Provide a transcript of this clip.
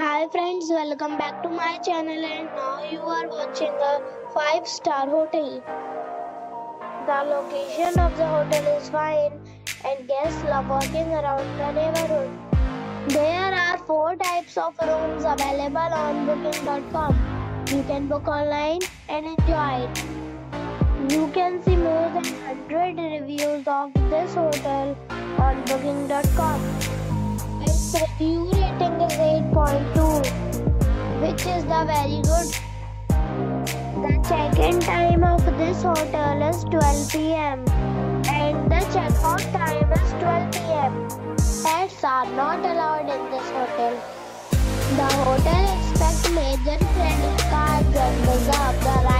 Hi friends, welcome back to my channel and now you are watching a 5 star hotel. The location of the hotel is fine and guests love walking around the neighborhood. There are 4 types of rooms available on booking.com. You can book online and enjoy it. You can see more than 100 reviews of this hotel on booking.com. Its review this hotel is 12 pm and the check-out time is 12 pm. Pets are not allowed in this hotel. The hotel expects major credit cards and reserve the right